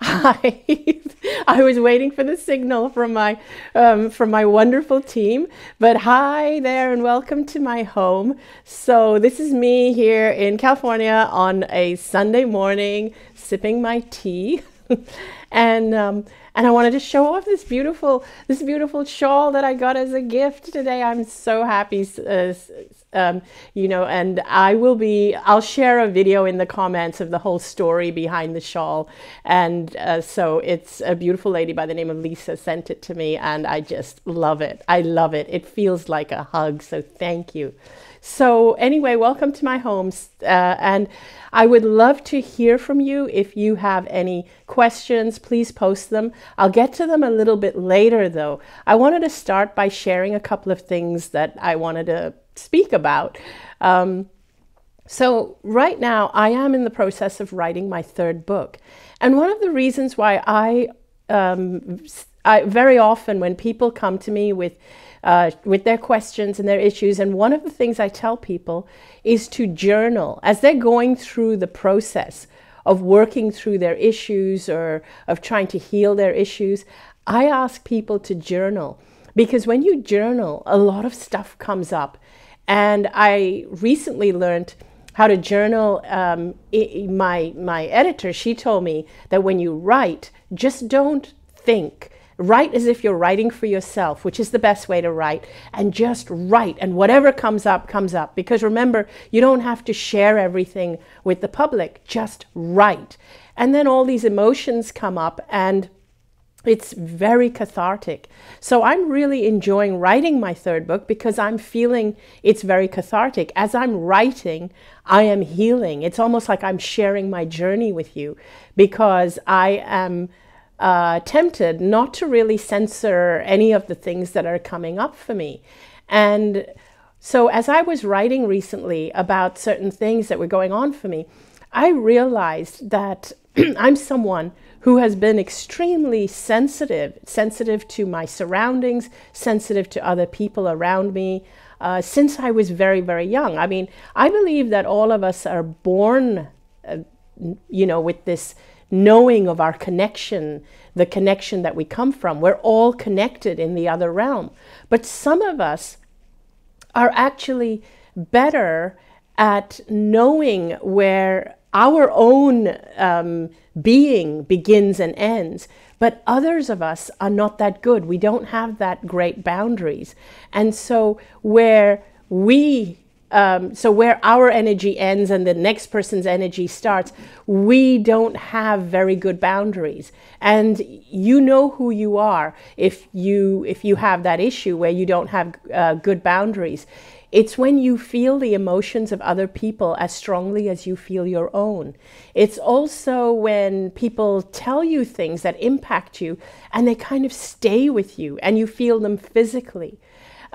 Hi. I was waiting for the signal from my um, from my wonderful team. But hi there, and welcome to my home. So this is me here in California on a Sunday morning, sipping my tea, and um, and I wanted to show off this beautiful this beautiful shawl that I got as a gift today. I'm so happy. Uh, um, you know, and I will be, I'll share a video in the comments of the whole story behind the shawl. And uh, so it's a beautiful lady by the name of Lisa sent it to me, and I just love it. I love it. It feels like a hug. So thank you. So, anyway, welcome to my home. Uh, and I would love to hear from you. If you have any questions, please post them. I'll get to them a little bit later, though. I wanted to start by sharing a couple of things that I wanted to speak about. Um, so, right now, I am in the process of writing my third book. And one of the reasons why I, um, I very often, when people come to me with uh, with their questions and their issues. And one of the things I tell people is to journal as they're going through the process of working through their issues or of trying to heal their issues. I ask people to journal because when you journal, a lot of stuff comes up. And I recently learned how to journal. Um, my my editor, she told me that when you write, just don't think. Write as if you're writing for yourself, which is the best way to write, and just write. And whatever comes up, comes up. Because remember, you don't have to share everything with the public, just write. And then all these emotions come up, and it's very cathartic. So I'm really enjoying writing my third book because I'm feeling it's very cathartic. As I'm writing, I am healing. It's almost like I'm sharing my journey with you because I am uh, tempted not to really censor any of the things that are coming up for me. And so, as I was writing recently about certain things that were going on for me, I realized that I'm someone who has been extremely sensitive, sensitive to my surroundings, sensitive to other people around me. Uh, since I was very, very young. I mean, I believe that all of us are born, uh, you know, with this knowing of our connection, the connection that we come from. We're all connected in the other realm. But some of us are actually better at knowing where our own um, being begins and ends. But others of us are not that good. We don't have that great boundaries. And so, where we um, so where our energy ends and the next person's energy starts, we don't have very good boundaries. And you know who you are if you if you have that issue where you don't have uh, good boundaries. It's when you feel the emotions of other people as strongly as you feel your own. It's also when people tell you things that impact you and they kind of stay with you and you feel them physically.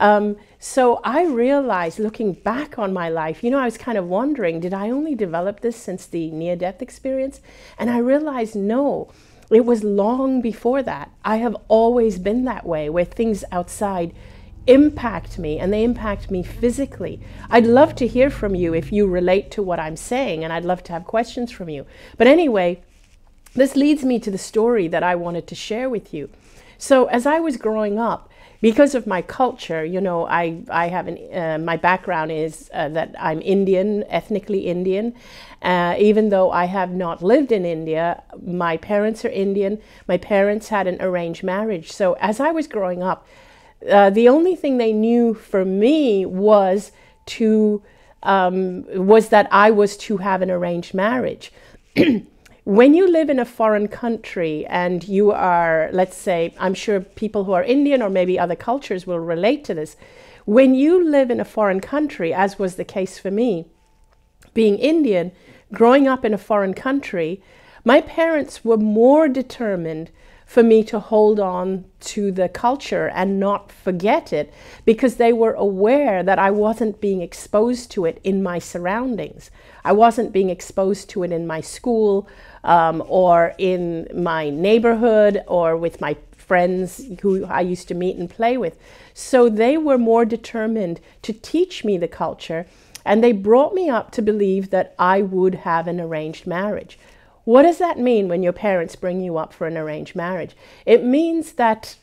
Um, so I realized looking back on my life, you know, I was kind of wondering, did I only develop this since the near death experience? And I realized no, it was long before that. I have always been that way, where things outside impact me and they impact me physically. I'd love to hear from you if you relate to what I'm saying, and I'd love to have questions from you. But anyway, this leads me to the story that I wanted to share with you. So, as I was growing up, because of my culture, you know, I, I have an, uh, my background is uh, that I'm Indian, ethnically Indian. Uh, even though I have not lived in India, my parents are Indian. My parents had an arranged marriage. So as I was growing up, uh, the only thing they knew for me was to um, was that I was to have an arranged marriage. when you live in a foreign country and you are, let's say, I'm sure people who are Indian or maybe other cultures will relate to this. When you live in a foreign country, as was the case for me, being Indian, growing up in a foreign country, my parents were more determined for me to hold on to the culture and not forget it because they were aware that I wasn't being exposed to it in my surroundings. I wasn't being exposed to it in my school um, or in my neighborhood or with my friends who I used to meet and play with. So they were more determined to teach me the culture and they brought me up to believe that I would have an arranged marriage. What does that mean when your parents bring you up for an arranged marriage? It means that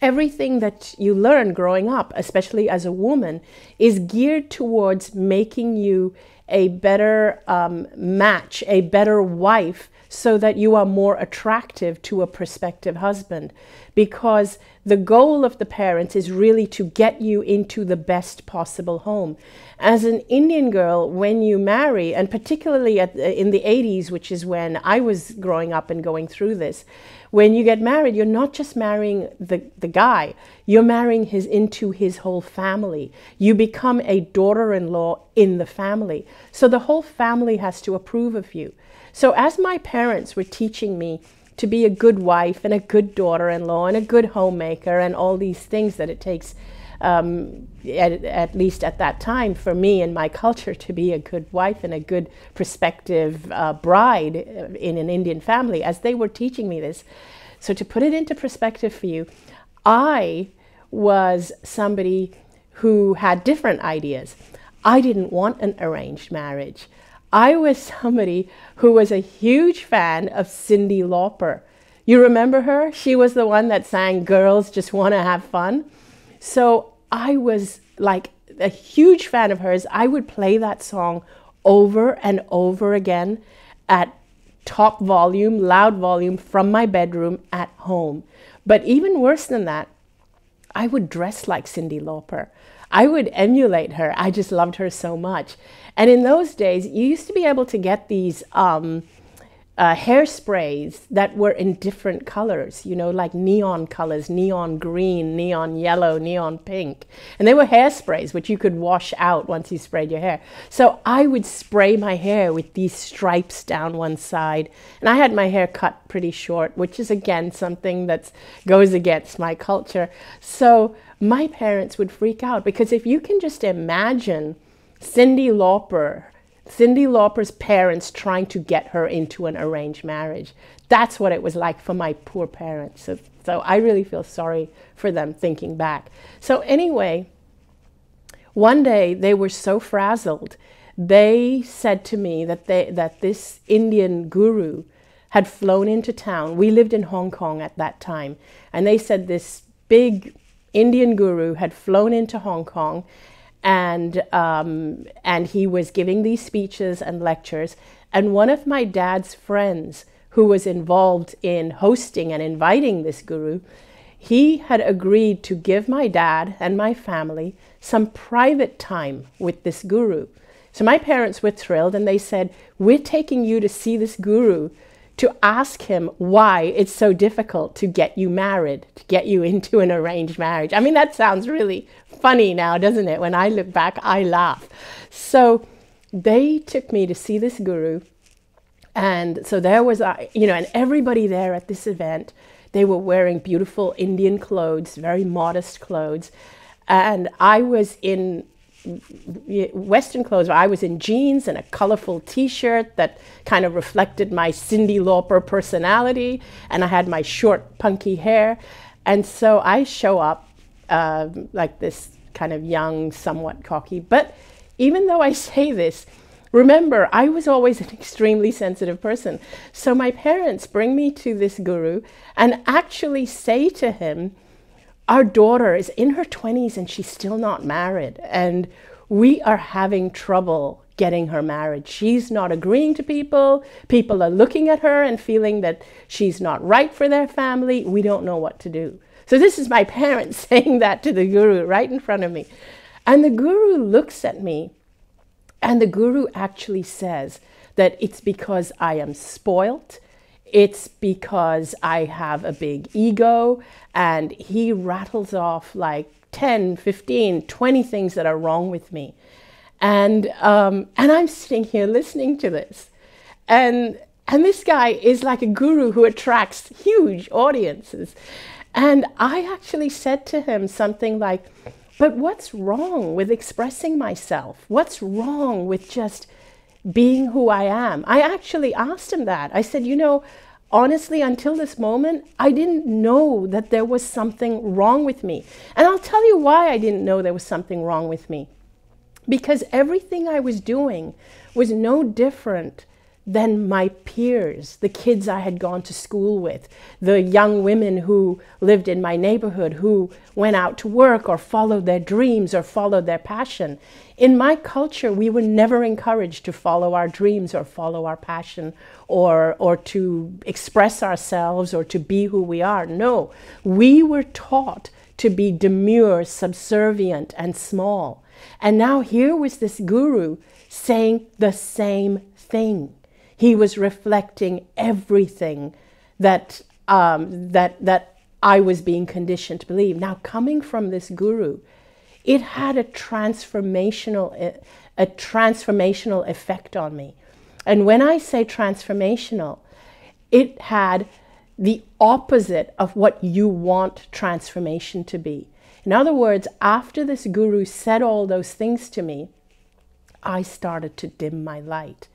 everything that you learn growing up, especially as a woman, is geared towards making you a better um, match, a better wife, so that you are more attractive to a prospective husband. Because the goal of the parents is really to get you into the best possible home. As an Indian girl, when you marry, and particularly at, uh, in the 80s, which is when I was growing up and going through this, when you get married, you're not just marrying the, the guy, you're marrying his into his whole family. You become a daughter in law in the family. So the whole family has to approve of you. So as my parents were teaching me to be a good wife and a good daughter in law and a good homemaker and all these things that it takes um, at, at, least at that time, for me and my culture, to be a good wife and a good prospective uh, bride in an Indian family, as they were teaching me this. So, to put it into perspective for you, I was somebody who had different ideas. I didn't want an arranged marriage. I was somebody who was a huge fan of Cyndi Lauper. You remember her? She was the one that sang Girls Just Want to Have Fun. So I was like a huge fan of hers. I would play that song over and over again at top volume, loud volume from my bedroom at home. But even worse than that, I would dress like Cyndi Lauper. I would emulate her. I just loved her so much. And in those days, you used to be able to get these um, uh, hairsprays that were in different colors, you know, like neon colors, neon green, neon yellow, neon pink. And they were hairsprays, which you could wash out once you sprayed your hair. So I would spray my hair with these stripes down one side. And I had my hair cut pretty short, which is again something that goes against my culture. So my parents would freak out because if you can just imagine Cyndi Lauper Cyndi Lauper's parents trying to get her into an arranged marriage. That's what it was like for my poor parents. So, so I really feel sorry for them thinking back. So, anyway, one day they were so frazzled, they said to me that, they, that this Indian guru had flown into town. We lived in Hong Kong at that time. And they said this big Indian guru had flown into Hong Kong and um, and he was giving these speeches and lectures. And one of my dad's friends, who was involved in hosting and inviting this guru, he had agreed to give my dad and my family some private time with this guru. So my parents were thrilled, and they said, "We're taking you to see this guru." To ask him why it's so difficult to get you married, to get you into an arranged marriage. I mean, that sounds really funny now, doesn't it? When I look back, I laugh. So they took me to see this guru. And so there was, uh, you know, and everybody there at this event, they were wearing beautiful Indian clothes, very modest clothes. And I was in Western clothes I was in jeans and a colorful t shirt that kind of reflected my Cyndi Lauper personality, and I had my short, punky hair. And so I show up uh, like this kind of young, somewhat cocky. But even though I say this, remember, I was always an extremely sensitive person. So my parents bring me to this guru and actually say to him, our daughter is in her 20s and she's still not married. And we are having trouble getting her married. She's not agreeing to people. People are looking at her and feeling that she's not right for their family. We don't know what to do. So, this is my parents saying that to the guru right in front of me. And the guru looks at me, and the guru actually says that it's because I am spoilt it's because I have a big ego. And he rattles off like 10, 15, 20 things that are wrong with me. And, um, and I'm sitting here listening to this. And, and this guy is like a guru who attracts huge audiences. And I actually said to him something like, But what's wrong with expressing myself? What's wrong with just being who I am. I actually asked him that. I said, you know, honestly, until this moment, I didn't know that there was something wrong with me. And I'll tell you why I didn't know there was something wrong with me. Because everything I was doing was no different than my peers, the kids I had gone to school with, the young women who lived in my neighborhood, who went out to work or followed their dreams or followed their passion. In my culture, we were never encouraged to follow our dreams or follow our passion or, or to express ourselves or to be who we are. No, we were taught to be demure, subservient, and small. And now here was this guru saying the same thing. He was reflecting everything that, um, that, that I was being conditioned to believe. Now, coming from this guru, it had a transformational, a transformational effect on me. And when I say transformational, it had the opposite of what you want transformation to be. In other words, after this guru said all those things to me, I started to dim my light.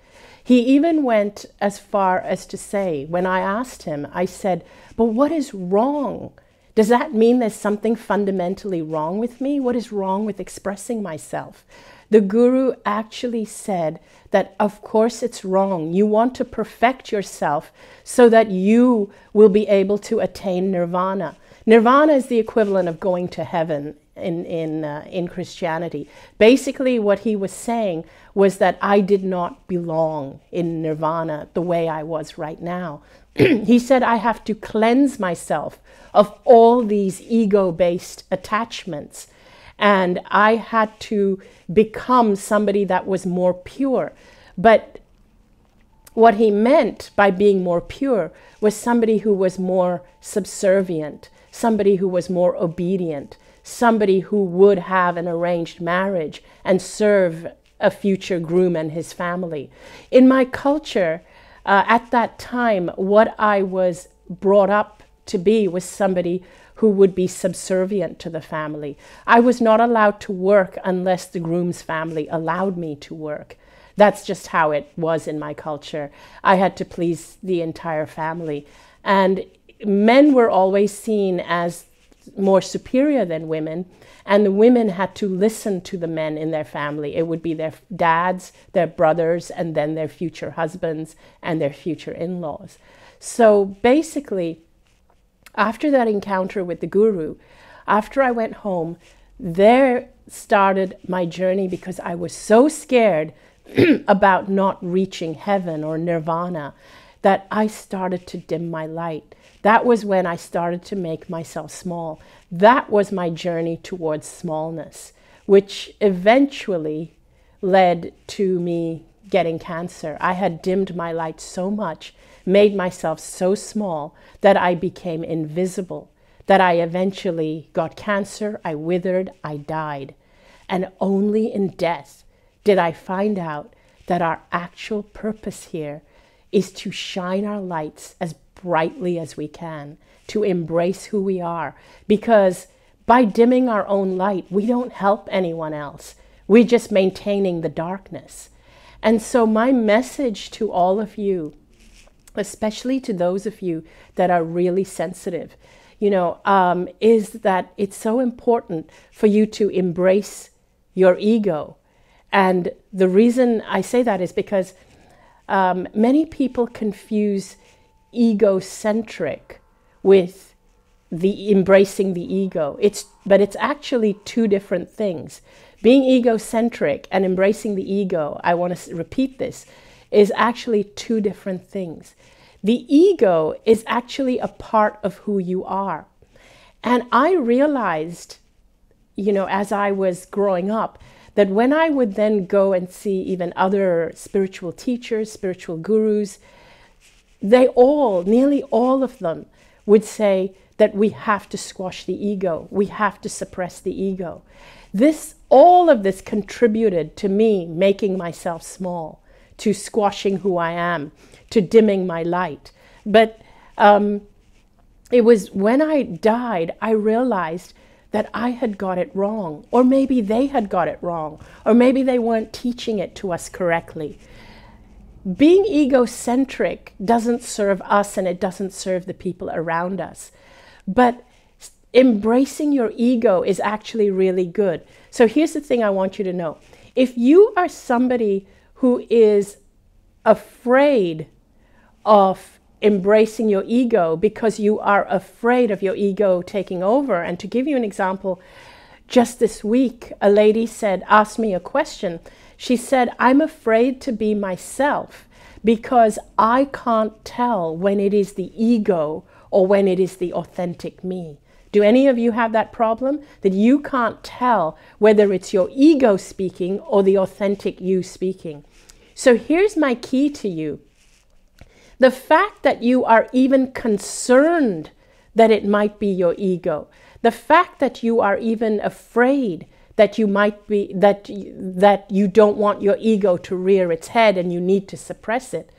He even went as far as to say, when I asked him, I said, But what is wrong? Does that mean there's something fundamentally wrong with me? What is wrong with expressing myself? The Guru actually said that, of course, it's wrong. You want to perfect yourself so that you will be able to attain nirvana. Nirvana is the equivalent of going to heaven in, in, uh, in Christianity. Basically, what he was saying was that I did not belong in nirvana the way I was right now. he said, I have to cleanse myself of all these ego based attachments. And I had to become somebody that was more pure. But what he meant by being more pure was somebody who was more subservient, somebody who was more obedient, somebody who would have an arranged marriage and serve a future groom and his family. In my culture, uh, at that time, what I was brought up to be was somebody who would be subservient to the family. I was not allowed to work unless the groom's family allowed me to work. That's just how it was in my culture. I had to please the entire family. And men were always seen as more superior than women, and the women had to listen to the men in their family. It would be their dads, their brothers, and then their future husbands and their future in laws. So basically, after that encounter with the guru, after I went home, there started my journey because I was so scared about not reaching heaven or nirvana that I started to dim my light. That was when I started to make myself small. That was my journey towards smallness, which eventually led to me getting cancer. I had dimmed my light so much, made myself so small that I became invisible, that I eventually got cancer, I withered, I died. And only in death did I find out that our actual purpose here is to shine our lights as brightly as we can, to embrace who we are. Because by dimming our own light, we don't help anyone else. We're just maintaining the darkness. And so, my message to all of you, especially to those of you that are really sensitive, you know, um, is that it's so important for you to embrace your ego. And the reason I say that is because um, many people confuse egocentric with the embracing the ego. It's but it's actually two different things. Being egocentric and embracing the ego, I want to repeat this, is actually two different things. The ego is actually a part of who you are. And I realized, you know, as I was growing up, that when I would then go and see even other spiritual teachers, spiritual gurus, they all, nearly all of them, would say that we have to squash the ego, we have to suppress the ego. This, all of this contributed to me making myself small, to squashing who I am, to dimming my light. But um, it was when I died, I realized that I had got it wrong, or maybe they had got it wrong, or maybe they weren't teaching it to us correctly being egocentric doesn't serve us and it doesn't serve the people around us. But embracing your ego is actually really good. So here's the thing I want you to know if you are somebody who is afraid of embracing your ego because you are afraid of your ego taking over. And to give you an example, just this week, a lady said, asked me a question. She said, I'm afraid to be myself because I can't tell when it is the ego or when it is the authentic me. Do any of you have that problem? That you can't tell whether it's your ego speaking or the authentic you speaking. So here's my key to you the fact that you are even concerned that it might be your ego, the fact that you are even afraid that you might be that that you don't want your ego to rear its head and you need to suppress it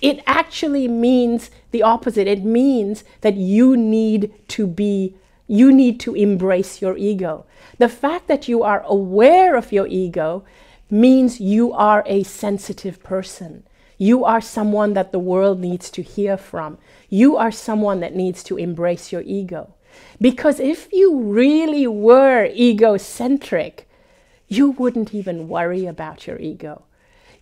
it actually means the opposite it means that you need to be you need to embrace your ego the fact that you are aware of your ego means you are a sensitive person you are someone that the world needs to hear from. You are someone that needs to embrace your ego. Because if you really were egocentric, you wouldn't even worry about your ego.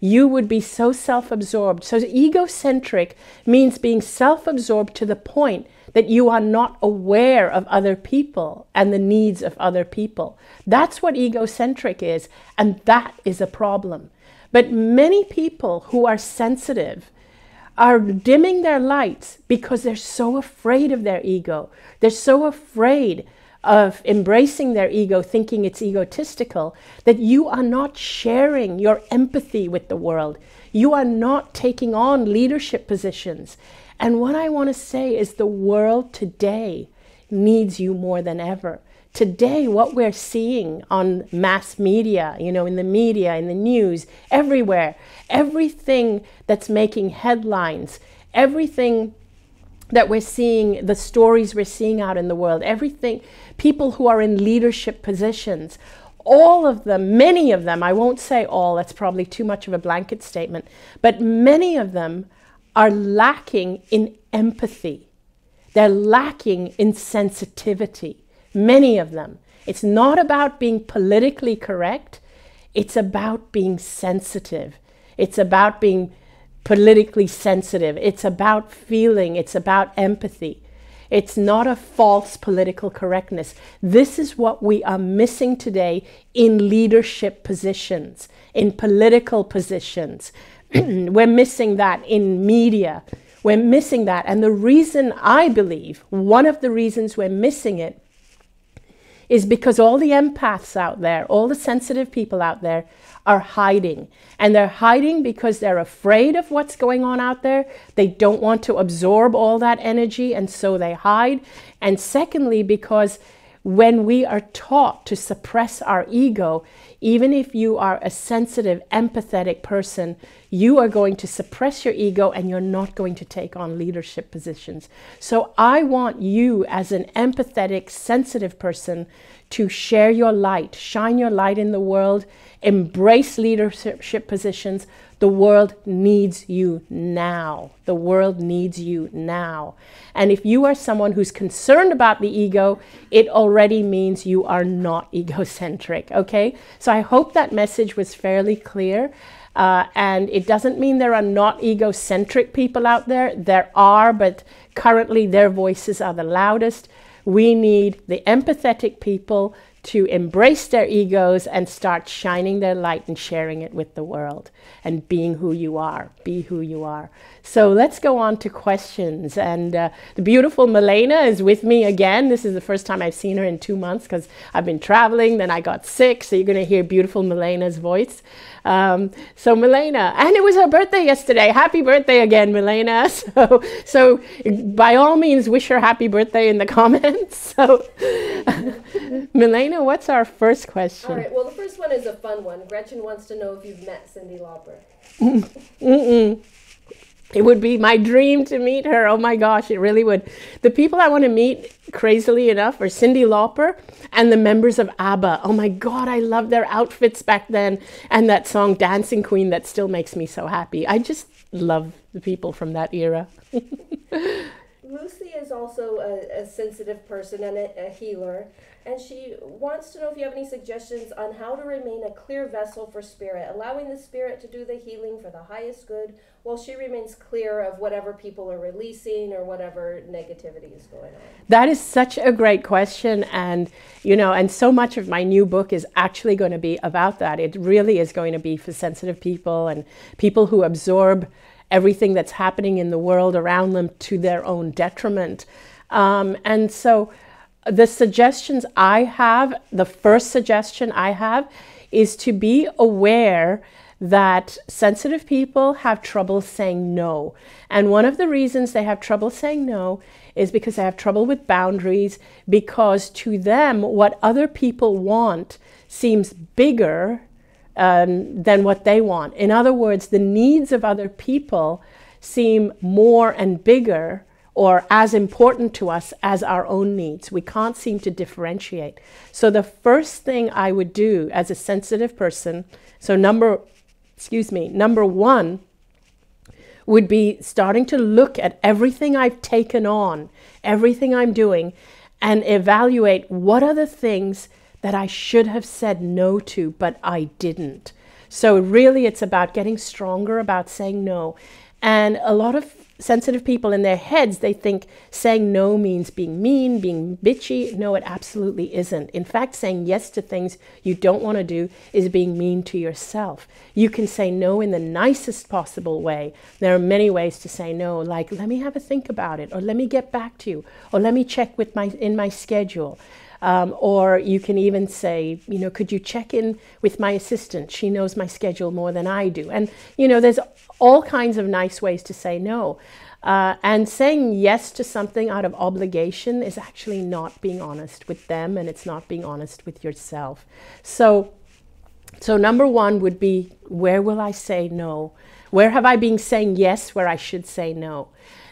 You would be so self absorbed. So, egocentric means being self absorbed to the point that you are not aware of other people and the needs of other people. That's what egocentric is, and that is a problem. But many people who are sensitive are dimming their lights because they're so afraid of their ego. They're so afraid of embracing their ego, thinking it's egotistical, that you are not sharing your empathy with the world. You are not taking on leadership positions. And what I want to say is the world today needs you more than ever today what we're seeing on mass media, you know, in the media, in the news, everywhere, everything that's making headlines, everything that we're seeing, the stories we're seeing out in the world, everything, people who are in leadership positions, all of them, many of them, I won't say all, that's probably too much of a blanket statement, but many of them are lacking in empathy. They're lacking in sensitivity many of them. It's not about being politically correct, it's about being sensitive. It's about being politically sensitive. It's about feeling, it's about empathy. It's not a false political correctness. This is what we are missing today in leadership positions, in political positions. We're missing that in media. We're missing that. And the reason I believe, one of the reasons we're missing it, is because all the empaths out there, all the sensitive people out there are hiding. And they're hiding because they're afraid of what's going on out there. They don't want to absorb all that energy, and so they hide. And secondly, because when we are taught to suppress our ego, even if you are a sensitive, empathetic person, you are going to suppress your ego and you're not going to take on leadership positions. So I want you, as an empathetic, sensitive person, to share your light, shine your light in the world, embrace leadership positions, the world needs you now. The world needs you now. And if you are someone who's concerned about the ego, it already means you are not egocentric, okay? So I hope that message was fairly clear. Uh, and it doesn't mean there are not egocentric people out there. There are, but currently their voices are the loudest. We need the empathetic people to embrace their egos and start shining their light and sharing it with the world and being who you are. Be who you are. So let's go on to questions. And uh, the beautiful Milena is with me again. This is the first time I've seen her in two months because I've been traveling, then I got sick. So you're going to hear beautiful Milena's voice. Um, so Milena, and it was her birthday yesterday. Happy birthday again, Milena. So, so by all means, wish her happy birthday in the comments. So, Milena, what's our first question? All right. Well, the first one is a fun one. Gretchen wants to know if you've met Cyndi Lauper. Mm-mm. It would be my dream to meet her. Oh my gosh, it really would. The people I want to meet, crazily enough, are Cyndi Lauper and the members of ABBA. Oh my God, I love their outfits back then and that song Dancing Queen that still makes me so happy. I just love the people from that era. Lucy is also a, a sensitive person and a, a, healer, and she wants to know if you have any suggestions on how to remain a clear vessel for spirit, allowing the spirit to do the healing for the highest good while she remains clear of whatever people are releasing or whatever negativity is going on. That is such a great question, and you know, and so much of my new book is actually going to be about that. It really is going to be for sensitive people and people who absorb everything that's happening in the world around them to their own detriment. Um, and so, the suggestions I have, the first suggestion I have, is to be aware that sensitive people have trouble saying no. And one of the reasons they have trouble saying no is because they have trouble with boundaries, because to them, what other people want seems bigger um, than what they want. In other words, the needs of other people seem more and bigger or as important to us as our own needs. We can't seem to differentiate. So, the first thing I would do as a sensitive person, so number, excuse me, number one would be starting to look at everything I've taken on, everything I'm doing, and evaluate what are the things that I should have said no to, but I didn't. So, really, it's about getting stronger about saying no. And a lot of sensitive people in their heads, they think saying no means being mean, being bitchy. No, it absolutely isn't. In fact, saying yes to things you don't want to do is being mean to yourself. You can say no in the nicest possible way. There are many ways to say no, like let me have a think about it, or let me get back to you, or let me check with my in my schedule. Um, or you can even say, you know, could you check in with my assistant? She knows my schedule more than I do. And, you know, there's all kinds of nice ways to say no. Uh, and saying yes to something out of obligation is actually not being honest with them and it's not being honest with yourself. So, so number one would be where will I say no? Where have I been saying yes where I should say no?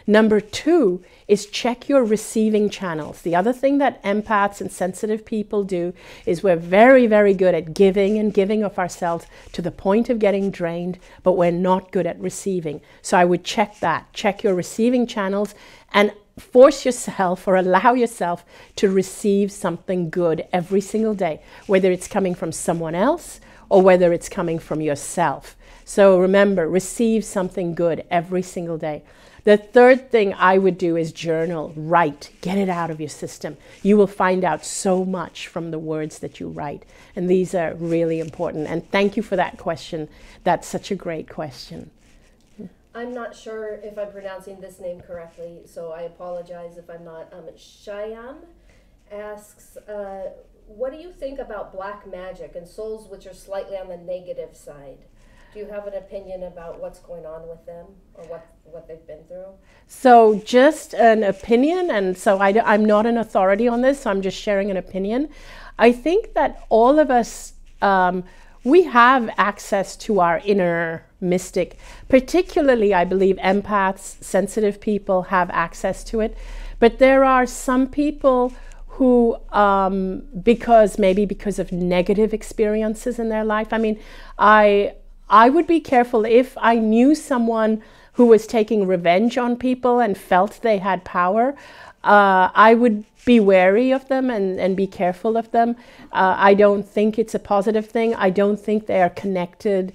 Number two is check your receiving channels. The other thing that empaths and sensitive people do is we're very, very good at giving and giving of ourselves to the point of getting drained, but we're not good at receiving. So I would check that. Check your receiving channels and force yourself or allow yourself to receive something good every single day, whether it's coming from someone else or whether it's coming from yourself. So remember, receive something good every single day. The third thing I would do is journal, write, get it out of your system. You will find out so much from the words that you write. And these are really important. And thank you for that question. That's such a great question. I'm not sure if I'm pronouncing this name correctly, so I apologize if I'm not. Um, Shyam asks, uh, What do you think about black magic and souls which are slightly on the negative side? Do you have an opinion about what's going on with them or what, what they've been through? So, just an opinion, and so I, I'm not an authority on this, so I'm just sharing an opinion. I think that all of us, um, we have access to our inner mystic. Particularly, I believe empaths, sensitive people have access to it. But there are some people who, um, because maybe because of negative experiences in their life, I mean, I I would be careful if I knew someone who was taking revenge on people and felt they had power. Uh, I would be wary of them and, and be careful of them. Uh, I don't think it's a positive thing. I don't think they are connected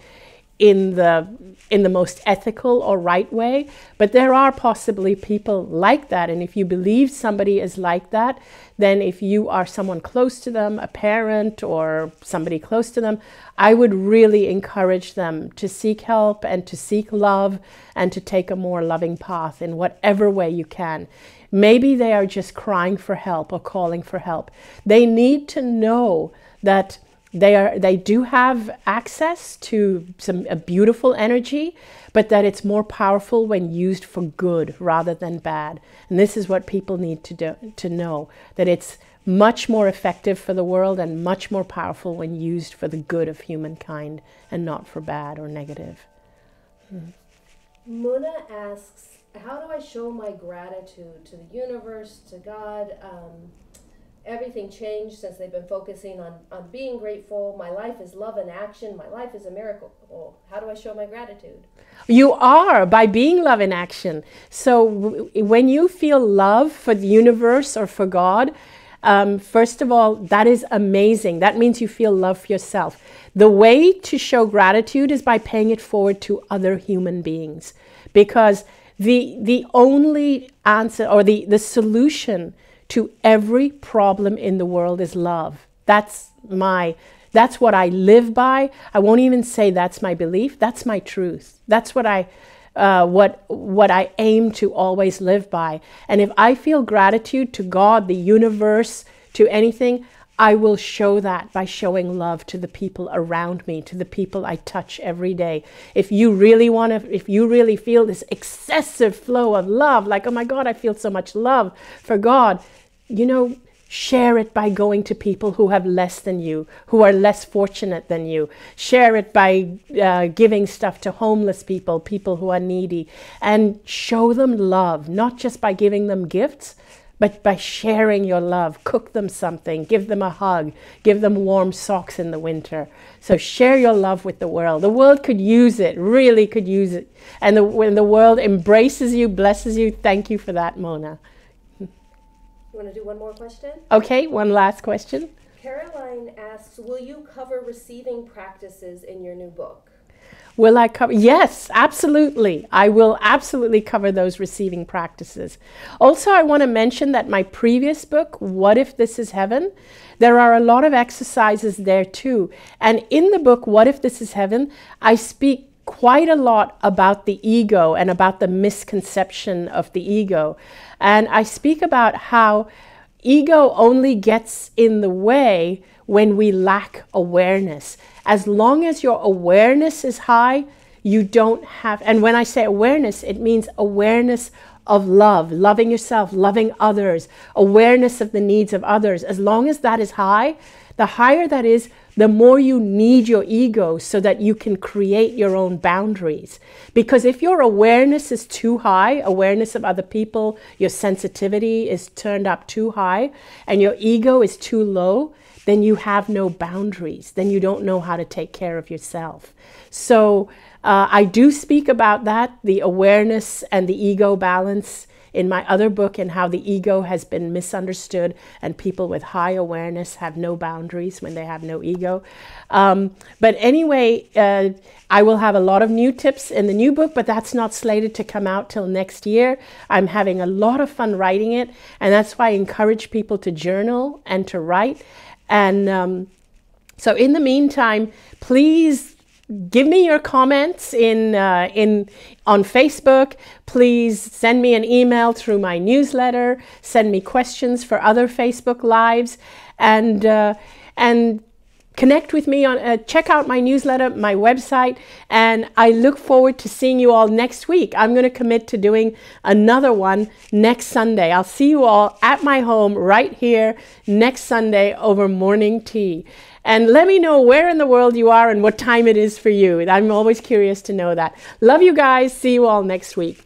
in the in the most ethical or right way. But there are possibly people like that. And if you believe somebody is like that then if you are someone close to them a parent or somebody close to them i would really encourage them to seek help and to seek love and to take a more loving path in whatever way you can. Maybe they are just crying for help or calling for help. They need to know that they are they do have access to some a beautiful energy but that it's more powerful when used for good rather than bad and this is what people need to do to know that it's much more effective for the world and much more powerful when used for the good of humankind and not for bad or negative. Muna asks how do I show my gratitude to the universe to God um, everything changed since they've been focusing on, on being grateful. My life is love and action. My life is a miracle. Well, how do I show my gratitude? You are by being love in action. So when you feel love for the universe or for God, um, first of all, that is amazing. That means you feel love for yourself. The way to show gratitude is by paying it forward to other human beings because the, the only answer or the, the solution to every problem in the world is love. That's my that's what I live by. I won't even say that's my belief. That's my truth. That's what I uh, what what I aim to always live by. And if I feel gratitude to God, the universe, to anything, I will show that by showing love to the people around me, to the people I touch every day. If you really want to, if you really feel this excessive flow of love, like, oh my God, I feel so much love for God, you know, share it by going to people who have less than you, who are less fortunate than you. Share it by uh, giving stuff to homeless people, people who are needy, and show them love, not just by giving them gifts. But by sharing your love, cook them something, give them a hug, give them warm socks in the winter. So share your love with the world. The world could use it, really could use it. And the, when the world embraces you, blesses you, thank you for that, Mona. Want to do one more question? Okay, one last question. Caroline asks Will you cover receiving practices in your new book? Will I cover? Yes, absolutely. I will absolutely cover those receiving practices. Also, I want to mention that my previous book, What If This Is Heaven, there are a lot of exercises there too. And in the book, What If This Is Heaven, I speak quite a lot about the ego and about the misconception of the ego. And I speak about how ego only gets in the way when we lack awareness. As long as your awareness is high, you don't have, and when I say awareness, it means awareness of love, loving yourself, loving others, awareness of the needs of others. As long as that is high, the higher that is, the more you need your ego so that you can create your own boundaries. Because if your awareness is too high, awareness of other people, your sensitivity is turned up too high, and your ego is too low, then you have no boundaries. Then you don't know how to take care of yourself. So uh, I do speak about that the awareness and the ego balance in my other book and how the ego has been misunderstood and people with high awareness have no boundaries when they have no ego. Um, but anyway, uh, I will have a lot of new tips in the new book, but that's not slated to come out till next year. I'm having a lot of fun writing it, and that's why I encourage people to journal and to write. And um, so, in the meantime, please give me your comments in uh, in on Facebook. Please send me an email through my newsletter. Send me questions for other Facebook lives, and uh, and connect with me on uh, check out my newsletter my website. And i look forward to seeing you all next week. I'm going to commit to doing another one next sunday. I'll see you all at my home right here next sunday over morning tea and let me know where in the world you are and what time it is for you. I'm always curious to know that. Love you guys. See you all next week.